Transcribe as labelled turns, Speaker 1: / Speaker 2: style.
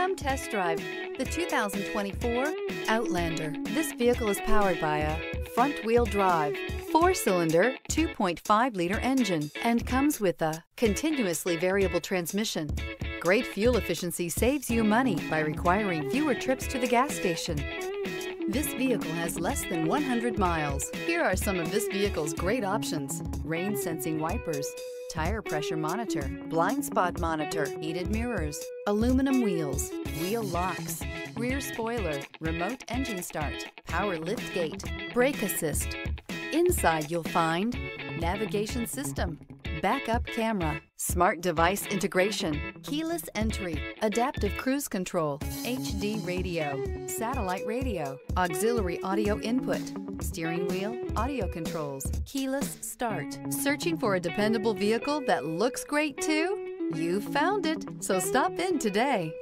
Speaker 1: Come test drive the 2024 Outlander. This vehicle is powered by a front-wheel drive, four-cylinder, 2.5-liter engine, and comes with a continuously variable transmission. Great fuel efficiency saves you money by requiring fewer trips to the gas station. This vehicle has less than 100 miles. Here are some of this vehicle's great options. Rain sensing wipers, tire pressure monitor, blind spot monitor, heated mirrors, aluminum wheels, wheel locks, rear spoiler, remote engine start, power lift gate, brake assist. Inside you'll find navigation system, backup camera, smart device integration, keyless entry, adaptive cruise control, HD radio, satellite radio, auxiliary audio input, steering wheel, audio controls, keyless start. Searching for a dependable vehicle that looks great too? You found it, so stop in today.